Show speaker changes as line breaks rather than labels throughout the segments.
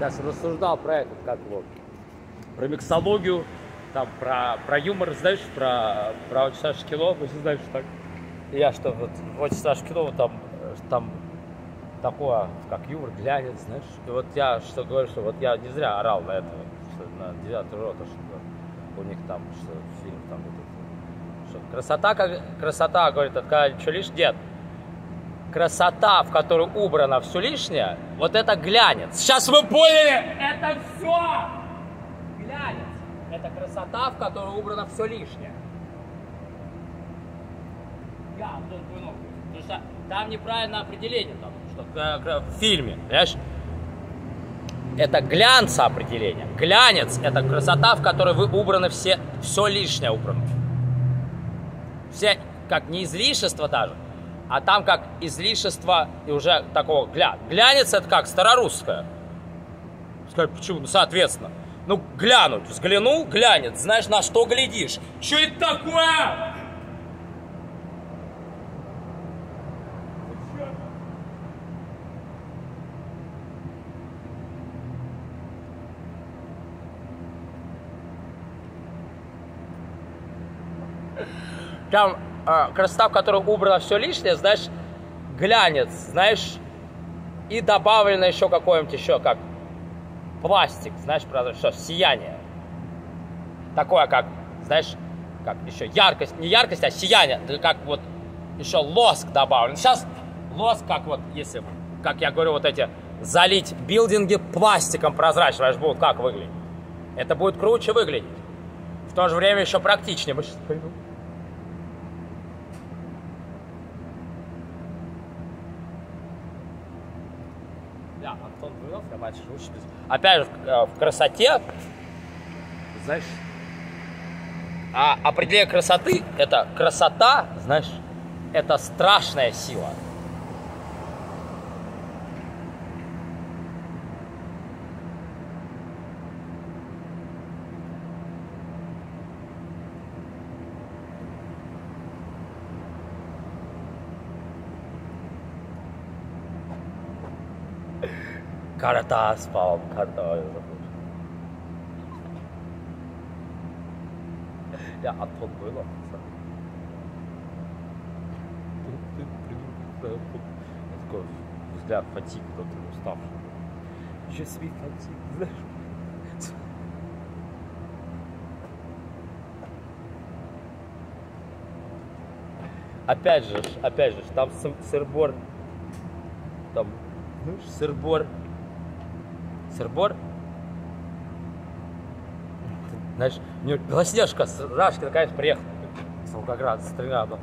Сейчас рассуждал про этот, как вот, про миксологию, там, про, про юмор, знаешь, про, про Вячеслава Шкилова, если знаешь, так. Я что, вот, Вячеслава Шкилова там, э, там такое, как юмор, глянец, знаешь. И вот я что говорю, что вот я не зря орал на это, что на девятый рота, что у них там, что фильм там, этот, что красота, как, красота, говорит, от когда что лишь нет. Красота, в которой убрано все лишнее, вот это глянец. Сейчас вы поняли, это все глянец. Это красота, в которой убрано все лишнее. Я, Антон Куйнов. Потому что там неправильное определение, там, что в фильме, понимаешь? Это глянца определение. Глянец – это красота, в которой вы убраны все, все лишнее убрано. Все, как не излишество даже, а там как излишество и уже такого гля. Глянец – это как старорусское. Сказать, почему? Ну, соответственно. Ну, глянуть. Взглянул, глянец. Знаешь, на что глядишь. Что это такое? Там э, красота, в которой убрано все лишнее, знаешь, глянец, знаешь, и добавлено еще какое-нибудь еще, как пластик, знаешь, правда, что, сияние. Такое, как, знаешь, как еще яркость, не яркость, а сияние, как вот еще лоск добавлен. Сейчас лоск, как вот, если, как я говорю, вот эти, залить билдинги пластиком прозрачным, знаешь, будут как выглядеть. Это будет круче выглядеть. В то же время еще практичнее. Мы сейчас пойдем. Да, Антон я мальчик учитель. Опять же, э, в красоте, знаешь, а определение красоты, это красота, знаешь, это страшная сила. Ой, забыл. Я Антон было. Такой взгляд фатиг, тот уставший. Je suis фатиг, знаешь. Опять же, опять же, там сырбор, там, знаешь, сырбор, сырбор, знаешь, мне Белоснежка с Рашки наконец приехал с Волгограда, с Тринада.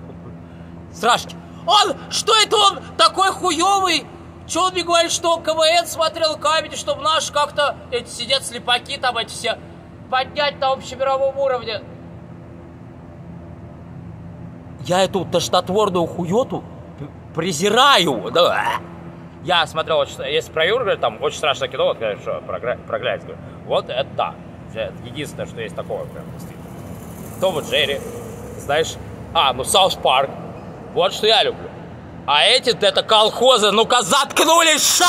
С. Он, что это он такой хуёвый? Че он мне говорит, что КВН смотрел камеди, чтобы наши как-то эти сидят слепаки там эти все поднять на общемировом уровне. Я эту тошнотворную хуету презираю. Да. Я смотрел, если про Юру, там очень страшное кино, вот, конечно, про, про Глянец, вот это да. Это единственное, что есть такого прям действительно. Том и Джерри, знаешь, а, ну South Park, вот что я люблю. А эти, это колхозы, ну-ка заткнулись, ша!